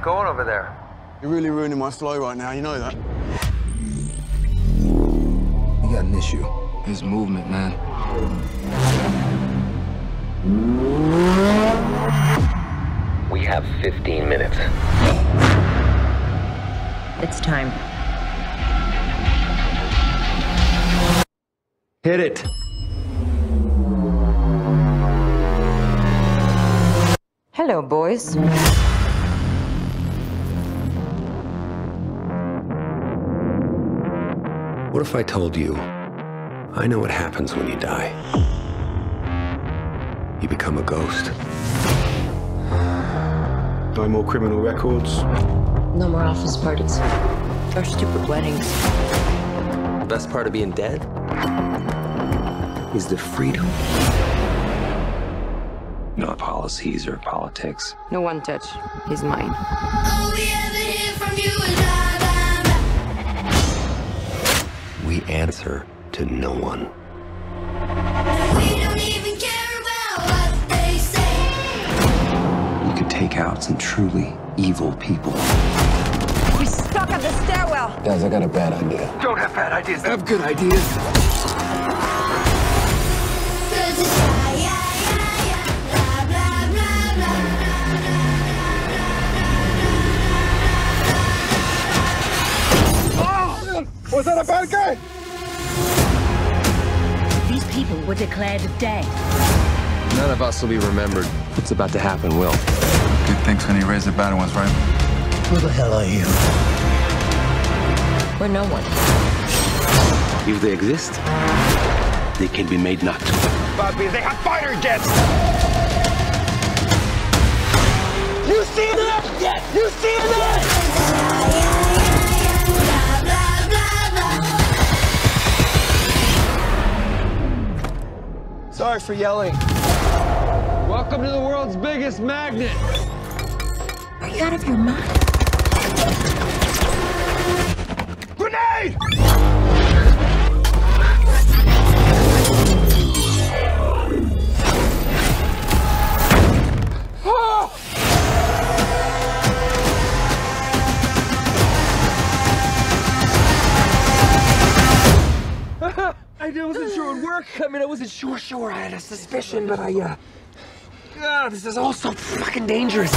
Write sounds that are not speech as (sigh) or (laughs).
it going over there? You're really ruining my flow right now, you know that. We got an issue. His movement, man. We have 15 minutes. It's time. Hit it. Hello, boys. What if I told you I know what happens when you die? You become a ghost. No more criminal records. No more office parties. Or stupid weddings. The best part of being dead is the freedom. Not policies or politics. No one touch. He's mine. Blah. Answer to no one. We don't even care about what they say. You could take out some truly evil people. We're stuck at the stairwell. Guys, I got a bad idea. Don't have bad ideas. I have good ideas. Was that a bad guy? These people were declared dead. None of us will be remembered. What's about to happen will. Good things when you raise the bad ones, right? Who the hell are you? We're no one. If they exist, they can be made not to. Bobby, they have fighter jets! You see that? You see that? Sorry for yelling. Welcome to the world's biggest magnet. Are you out of your mind? Grenade! (laughs) I wasn't sure it would work. I mean, I wasn't sure, sure. I had a suspicion, but I, uh. God, this is all so fucking dangerous.